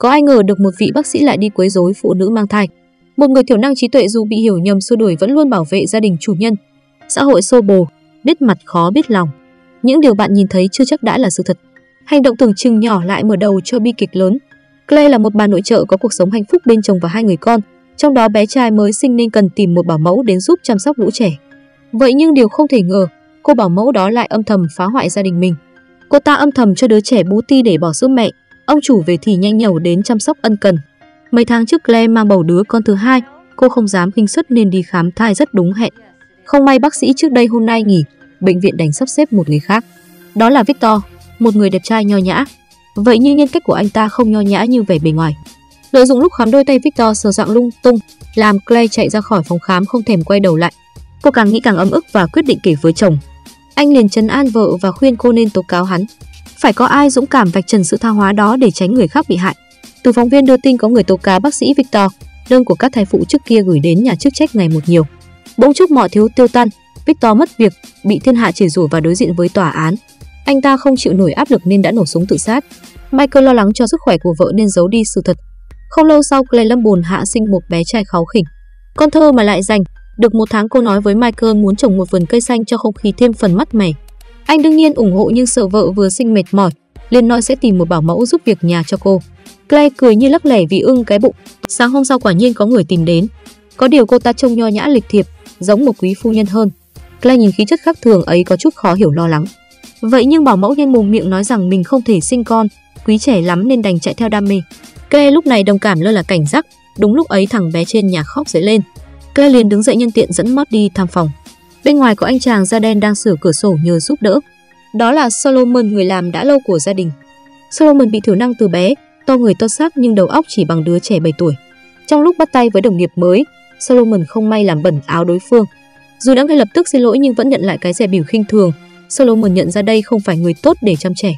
Có ai ngờ được một vị bác sĩ lại đi quấy rối phụ nữ mang thai. Một người thiểu năng trí tuệ dù bị hiểu nhầm xua đuổi vẫn luôn bảo vệ gia đình chủ nhân. Xã hội xô bồ, biết mặt khó biết lòng. Những điều bạn nhìn thấy chưa chắc đã là sự thật. Hành động tưởng chừng nhỏ lại mở đầu cho bi kịch lớn. Clay là một bà nội trợ có cuộc sống hạnh phúc bên chồng và hai người con, trong đó bé trai mới sinh nên cần tìm một bảo mẫu đến giúp chăm sóc lũ trẻ. Vậy nhưng điều không thể ngờ, cô bảo mẫu đó lại âm thầm phá hoại gia đình mình. Cô ta âm thầm cho đứa trẻ bú ti để bỏ sữa mẹ, ông chủ về thì nhanh nhẩu đến chăm sóc ân cần. Mấy tháng trước Claire mang bầu đứa con thứ hai, cô không dám kinh suất nên đi khám thai rất đúng hẹn. Không may bác sĩ trước đây hôm nay nghỉ, bệnh viện đành sắp xếp một người khác. Đó là Victor, một người đẹp trai nho nhã. Vậy nhưng nhân cách của anh ta không nho nhã như vẻ bề ngoài. Lợi dụng lúc khám đôi tay Victor sờ soạng lung tung, làm Clay chạy ra khỏi phòng khám không thèm quay đầu lại. Cô càng nghĩ càng ấm ức và quyết định kể với chồng. Anh liền trấn an vợ và khuyên cô nên tố cáo hắn. Phải có ai dũng cảm vạch trần sự tha hóa đó để tránh người khác bị hại. Từ phóng viên đưa tin có người tố cáo bác sĩ Victor, đơn của các thai phụ trước kia gửi đến nhà chức trách ngày một nhiều. Bỗng chốc mọi thiếu tiêu tan, Victor mất việc, bị thiên hạ chỉ rủa và đối diện với tòa án. Anh ta không chịu nổi áp lực nên đã nổ súng tự sát. Michael lo lắng cho sức khỏe của vợ nên giấu đi sự thật. Không lâu sau, Clay lâm bồn hạ sinh một bé trai kháu khỉnh. Con thơ mà lại dành, được một tháng cô nói với Michael muốn trồng một vườn cây xanh cho không khí thêm phần mát mẻ. Anh đương nhiên ủng hộ nhưng sợ vợ vừa sinh mệt mỏi, liền nói sẽ tìm một bảo mẫu giúp việc nhà cho cô. Clay cười như lắc lẻ vì ưng cái bụng. Sáng hôm sau quả nhiên có người tìm đến. Có điều cô ta trông nho nhã lịch thiệp, giống một quý phu nhân hơn. Clay nhìn khí chất khác thường ấy có chút khó hiểu lo lắng. Vậy nhưng bảo mẫu nhanh mồm miệng nói rằng mình không thể sinh con, quý trẻ lắm nên đành chạy theo đam mê. Clay lúc này đồng cảm lơ là cảnh giác, đúng lúc ấy thằng bé trên nhà khóc dậy lên. Clay liền đứng dậy nhân tiện dẫn Mót đi thăm phòng. Bên ngoài có anh chàng da đen đang sửa cửa sổ nhờ giúp đỡ. Đó là Solomon người làm đã lâu của gia đình. Solomon bị thiểu năng từ bé, to người to xác nhưng đầu óc chỉ bằng đứa trẻ 7 tuổi. Trong lúc bắt tay với đồng nghiệp mới, Solomon không may làm bẩn áo đối phương. Dù đã ngay lập tức xin lỗi nhưng vẫn nhận lại cái rẻ biểu khinh thường. Solomon nhận ra đây không phải người tốt để chăm trẻ.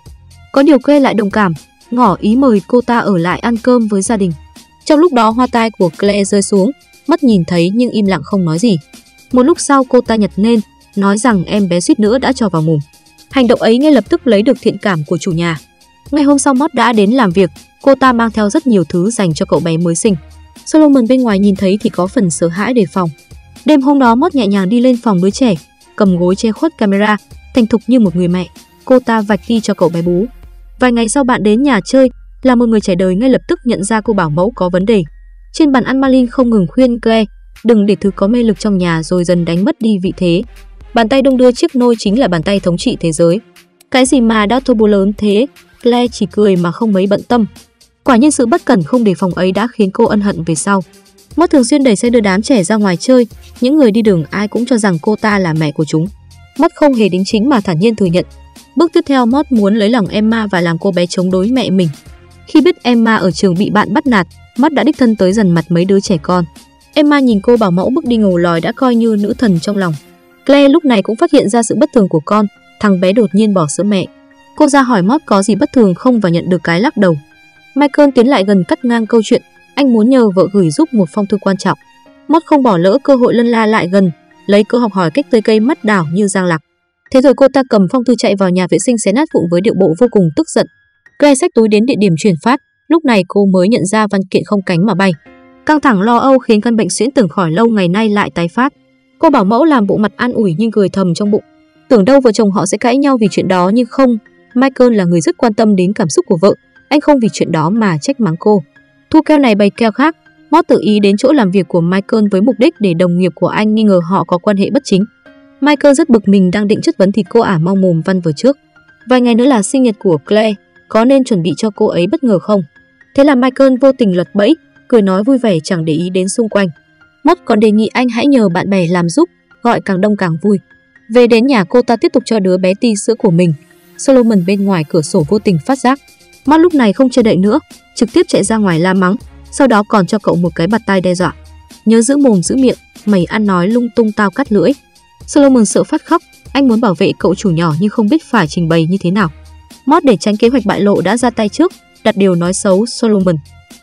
Có điều Clay lại đồng cảm, ngỏ ý mời cô ta ở lại ăn cơm với gia đình. Trong lúc đó hoa tai của Claire rơi xuống, mắt nhìn thấy nhưng im lặng không nói gì. Một lúc sau cô ta nhặt lên, nói rằng em bé suýt nữa đã cho vào mồm. Hành động ấy ngay lập tức lấy được thiện cảm của chủ nhà. Ngày hôm sau Mót đã đến làm việc, cô ta mang theo rất nhiều thứ dành cho cậu bé mới sinh. Solomon bên ngoài nhìn thấy thì có phần sợ hãi đề phòng. Đêm hôm đó Mót nhẹ nhàng đi lên phòng đứa trẻ, cầm gối che khuất camera, thành thục như một người mẹ. Cô ta vạch đi cho cậu bé bú. Vài ngày sau bạn đến nhà chơi, là một người trẻ đời ngay lập tức nhận ra cô bảo mẫu có vấn đề. Trên bàn ăn Malin không ngừng khuyên Claire, đừng để thứ có mê lực trong nhà rồi dần đánh mất đi vị thế. Bàn tay đông đưa chiếc nôi chính là bàn tay thống trị thế giới. Cái gì mà đã thô bố lớn thế, Claire chỉ cười mà không mấy bận tâm. Quả nhiên sự bất cẩn không đề phòng ấy đã khiến cô ân hận về sau. Mất thường xuyên đẩy xe đưa đám trẻ ra ngoài chơi, những người đi đường ai cũng cho rằng cô ta là mẹ của chúng. Mất không hề đính chính mà thản nhiên thừa nhận. Bước tiếp theo Mót muốn lấy lòng Emma và làm cô bé chống đối mẹ mình. Khi biết Emma ở trường bị bạn bắt nạt, mắt đã đích thân tới dần mặt mấy đứa trẻ con. Emma nhìn cô bảo mẫu bước đi ngủ lòi đã coi như nữ thần trong lòng. Claire lúc này cũng phát hiện ra sự bất thường của con, thằng bé đột nhiên bỏ sữa mẹ. Cô ra hỏi Mót có gì bất thường không và nhận được cái lắc đầu. Michael tiến lại gần cắt ngang câu chuyện, anh muốn nhờ vợ gửi giúp một phong thư quan trọng. Mót không bỏ lỡ cơ hội lân la lại gần, lấy cơ học hỏi cách tươi cây mắt đảo như giang lạc. Thế rồi cô ta cầm phong thư chạy vào nhà vệ sinh xé nát vụn với điệu bộ vô cùng tức giận. Claire xách túi đến địa điểm chuyển phát, lúc này cô mới nhận ra văn kiện không cánh mà bay. Căng thẳng lo âu khiến căn bệnh xuyễn tưởng khỏi lâu ngày nay lại tái phát. Cô bảo mẫu làm bộ mặt an ủi nhưng cười thầm trong bụng. Tưởng đâu vợ chồng họ sẽ cãi nhau vì chuyện đó nhưng không. Michael là người rất quan tâm đến cảm xúc của vợ, anh không vì chuyện đó mà trách mắng cô. Thu keo này bày keo khác, Mót tự ý đến chỗ làm việc của Michael với mục đích để đồng nghiệp của anh nghi ngờ họ có quan hệ bất chính. Michael rất bực mình đang định chất vấn thì cô ả mau mồm văn vừa trước. Vài ngày nữa là sinh nhật của Claire, có nên chuẩn bị cho cô ấy bất ngờ không? Thế là Michael vô tình lật bẫy, cười nói vui vẻ chẳng để ý đến xung quanh. Mót còn đề nghị anh hãy nhờ bạn bè làm giúp, gọi càng đông càng vui. Về đến nhà cô ta tiếp tục cho đứa bé ti sữa của mình. Solomon bên ngoài cửa sổ vô tình phát giác. Mót lúc này không chờ đợi nữa, trực tiếp chạy ra ngoài la mắng, sau đó còn cho cậu một cái bạt tay đe dọa. Nhớ giữ mồm giữ miệng, mày ăn nói lung tung tao cắt lưỡi. Solomon sợ phát khóc, anh muốn bảo vệ cậu chủ nhỏ nhưng không biết phải trình bày như thế nào. Mót để tránh kế hoạch bại lộ đã ra tay trước, đặt điều nói xấu Solomon.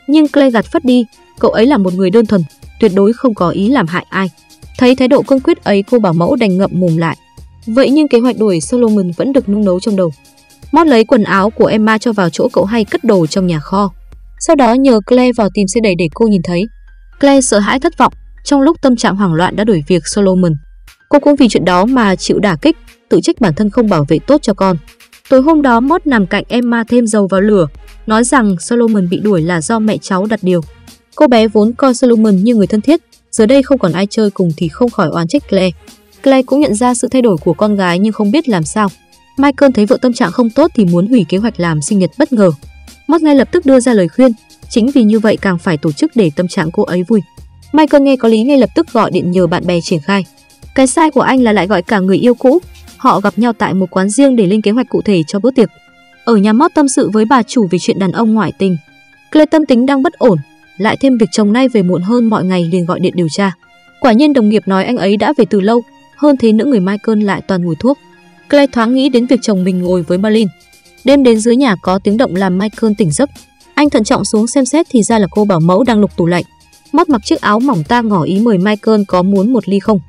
Nhưng Clay gạt phất đi, cậu ấy là một người đơn thuần, tuyệt đối không có ý làm hại ai. Thấy thái độ cương quyết ấy cô bảo mẫu đành ngậm mồm lại. Vậy nhưng kế hoạch đuổi Solomon vẫn được nung nấu trong đầu. Mót lấy quần áo của Emma cho vào chỗ cậu hay cất đồ trong nhà kho. Sau đó nhờ Claire vào tìm xe đẩy để cô nhìn thấy. Claire sợ hãi thất vọng, trong lúc tâm trạng hoảng loạn đã đuổi việc Solomon. Cô cũng vì chuyện đó mà chịu đả kích, tự trách bản thân không bảo vệ tốt cho con. Tối hôm đó Mót nằm cạnh Emma thêm dầu vào lửa, nói rằng Solomon bị đuổi là do mẹ cháu đặt điều. Cô bé vốn coi Solomon như người thân thiết, giờ đây không còn ai chơi cùng thì không khỏi oán trách Claire. Claire cũng nhận ra sự thay đổi của con gái nhưng không biết làm sao. Michael thấy vợ tâm trạng không tốt thì muốn hủy kế hoạch làm sinh nhật bất ngờ. Mốt ngay lập tức đưa ra lời khuyên, chính vì như vậy càng phải tổ chức để tâm trạng cô ấy vui. Michael nghe có lý ngay lập tức gọi điện nhờ bạn bè triển khai. Cái sai của anh là lại gọi cả người yêu cũ. Họ gặp nhau tại một quán riêng để lên kế hoạch cụ thể cho bữa tiệc. Ở nhà Mót tâm sự với bà chủ về chuyện đàn ông ngoại tình. Clay tâm tính đang bất ổn, lại thêm việc chồng nay về muộn hơn mọi ngày liền gọi điện điều tra. Quả nhiên đồng nghiệp nói anh ấy đã về từ lâu, hơn thế nữa người Michael lại toàn ngủ thuốc. Clay thoáng nghĩ đến việc chồng mình ngồi với Marlin. Đêm đến dưới nhà có tiếng động làm Michael tỉnh giấc. Anh thận trọng xuống xem xét thì ra là cô bảo mẫu đang lục tủ lạnh. Mót mặc chiếc áo mỏng ta ngỏ ý mời Michael có muốn một ly không.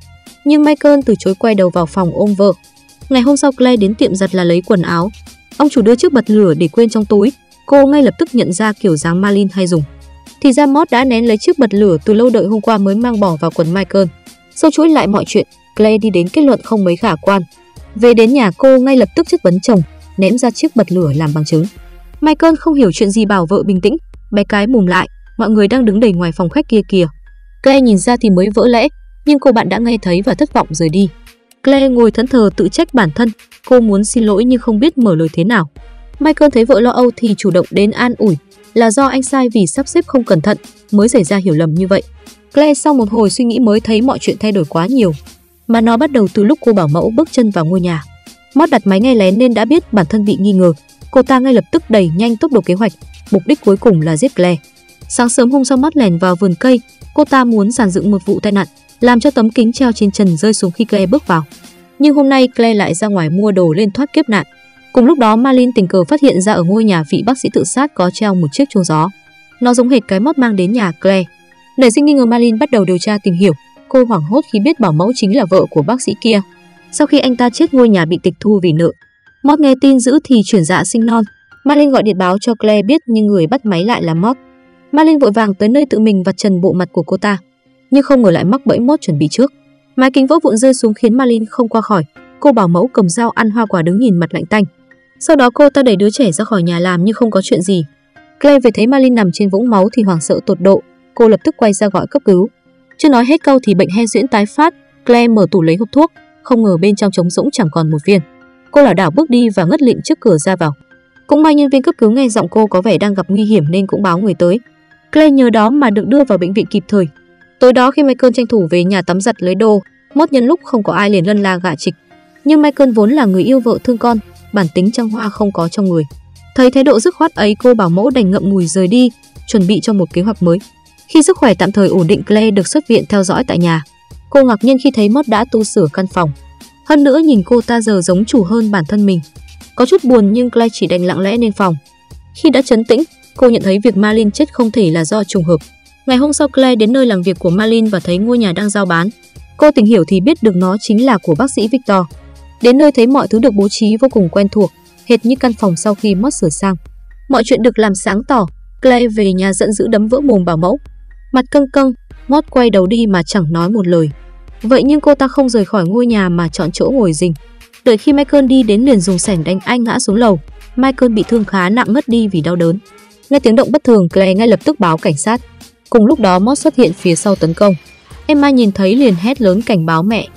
Nhưng Michael từ chối quay đầu vào phòng ôm vợ. Ngày hôm sau Clay đến tiệm giặt là lấy quần áo. Ông chủ đưa chiếc bật lửa để quên trong túi. Cô ngay lập tức nhận ra kiểu dáng Marlin hay dùng. Thì ra Mót đã nén lấy chiếc bật lửa từ lâu đợi hôm qua mới mang bỏ vào quần Michael. Sau chuỗi lại mọi chuyện, Clay đi đến kết luận không mấy khả quan. Về đến nhà cô ngay lập tức chất vấn chồng, ném ra chiếc bật lửa làm bằng chứng. Michael không hiểu chuyện gì bảo vợ bình tĩnh, bé cái mùm lại, mọi người đang đứng đầy ngoài phòng khách kia kìa. Claire nhìn ra thì mới vỡ lẽ, nhưng cô bạn đã nghe thấy và thất vọng rời đi. Claire ngồi thẫn thờ tự trách bản thân, cô muốn xin lỗi nhưng không biết mở lời thế nào. Michael thấy vợ lo âu thì chủ động đến an ủi, là do anh sai vì sắp xếp không cẩn thận mới xảy ra hiểu lầm như vậy. Claire sau một hồi suy nghĩ mới thấy mọi chuyện thay đổi quá nhiều, mà nó bắt đầu từ lúc cô bảo mẫu bước chân vào ngôi nhà. Mót đặt máy nghe lén nên đã biết bản thân bị nghi ngờ, cô ta ngay lập tức đẩy nhanh tốc độ kế hoạch, mục đích cuối cùng là giết Claire. Sáng sớm hôm sau mắt lèn vào vườn cây, cô ta muốn giàn dựng một vụ tai nạn, làm cho tấm kính treo trên trần rơi xuống khi Claire bước vào. Nhưng hôm nay Claire lại ra ngoài mua đồ lên thoát kiếp nạn. Cùng lúc đó Marlin tình cờ phát hiện ra ở ngôi nhà vị bác sĩ tự sát có treo một chiếc chuông gió. Nó giống hệt cái mót mang đến nhà Claire. Nảy sinh nghi ngờ Marlin bắt đầu điều tra tìm hiểu. Cô hoảng hốt khi biết bảo mẫu chính là vợ của bác sĩ kia. Sau khi anh ta chết ngôi nhà bị tịch thu vì nợ. Mót nghe tin giữ thì chuyển dạ sinh non. Marlin gọi điện báo cho Claire biết nhưng người bắt máy lại là Mót. Marlin vội vàng tới nơi tự mình vặt trần bộ mặt của cô ta, nhưng không ngờ lại mắc bẫy mốt chuẩn bị trước. Mái kính vỡ vụn rơi xuống khiến Marlin không qua khỏi. Cô bảo mẫu cầm dao ăn hoa quả đứng nhìn mặt lạnh tanh. Sau đó cô ta đẩy đứa trẻ ra khỏi nhà làm như không có chuyện gì. Clay về thấy Marlin nằm trên vũng máu thì hoảng sợ tột độ. Cô lập tức quay ra gọi cấp cứu. Chưa nói hết câu thì bệnh hen suyễn tái phát. Clay mở tủ lấy hộp thuốc, không ngờ bên trong trống rỗng chẳng còn một viên. Cô lảo đảo bước đi và ngất lịm trước cửa ra vào. Cũng may nhân viên cấp cứu nghe giọng cô có vẻ đang gặp nguy hiểm nên cũng báo người tới. Clay nhờ đó mà được đưa vào bệnh viện kịp thời. Tối đó khi Michael tranh thủ về nhà tắm giặt lấy đồ, mốt nhân lúc không có ai liền lân la gạ trịch. Nhưng Michael vốn là người yêu vợ thương con, bản tính trăng hoa không có trong người. Thấy thái độ dứt khoát ấy cô bảo mẫu đành ngậm ngùi rời đi, chuẩn bị cho một kế hoạch mới. Khi sức khỏe tạm thời ổn định Clay được xuất viện theo dõi tại nhà. Cô ngạc nhiên khi thấy Mốt đã tu sửa căn phòng. Hơn nữa nhìn cô ta giờ giống chủ hơn bản thân mình. Có chút buồn nhưng Clay chỉ đành lặng lẽ lên phòng. Khi đã chấn tĩnh, cô nhận thấy việc Marlin chết không thể là do trùng hợp. Ngày hôm sau Claire đến nơi làm việc của Marlin và thấy ngôi nhà đang giao bán. Cô tìm hiểu thì biết được nó chính là của bác sĩ Victor. Đến nơi thấy mọi thứ được bố trí vô cùng quen thuộc, hệt như căn phòng sau khi mất sửa sang. Mọi chuyện được làm sáng tỏ, Claire về nhà giận dữ đấm vỡ mồm bảo mẫu. Mặt căng căng, Mót quay đầu đi mà chẳng nói một lời. Vậy nhưng cô ta không rời khỏi ngôi nhà mà chọn chỗ ngồi rình. Đợi khi Michael đi đến liền dùng sẻng đánh anh ngã xuống lầu. Michael bị thương khá nặng ngất đi vì đau đớn. Nghe tiếng động bất thường, Claire ngay lập tức báo cảnh sát. Cùng lúc đó Moss xuất hiện phía sau tấn công. Emma nhìn thấy liền hét lớn cảnh báo mẹ.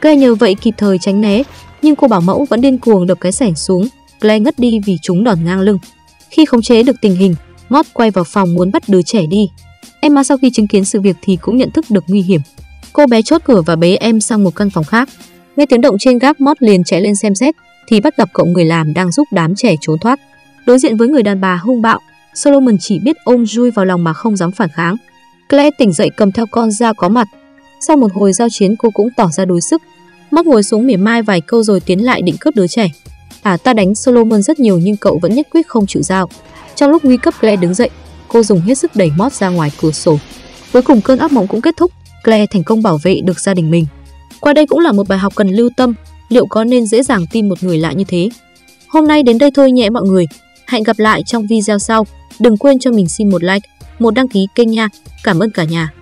Claire nhờ vậy kịp thời tránh né, nhưng cô bảo mẫu vẫn điên cuồng đập cái sẻng xuống. Claire ngất đi vì chúng đòn ngang lưng. Khi khống chế được tình hình, Moss quay vào phòng muốn bắt đứa trẻ đi. Emma sau khi chứng kiến sự việc thì cũng nhận thức được nguy hiểm. Cô bé chốt cửa và bế em sang một căn phòng khác. Nghe tiếng động trên gác Moss liền chạy lên xem xét thì bắt gặp cậu người làm đang giúp đám trẻ trốn thoát. Đối diện với người đàn bà hung bạo, Solomon chỉ biết ôm Jui vào lòng mà không dám phản kháng. Claire tỉnh dậy cầm theo con ra có mặt. Sau một hồi giao chiến cô cũng tỏ ra đối sức. móc ngồi xuống mỉa mai vài câu rồi tiến lại định cướp đứa trẻ. À ta đánh Solomon rất nhiều nhưng cậu vẫn nhất quyết không chịu giao. Trong lúc nguy cấp Claire đứng dậy, cô dùng hết sức đẩy mót ra ngoài cửa sổ. Cuối cùng cơn ác mộng cũng kết thúc, Claire thành công bảo vệ được gia đình mình. Qua đây cũng là một bài học cần lưu tâm, liệu có nên dễ dàng tin một người lạ như thế. Hôm nay đến đây thôi nhé mọi người. Hẹn gặp lại trong video sau. Đừng quên cho mình xin một like, một đăng ký kênh nha. Cảm ơn cả nhà.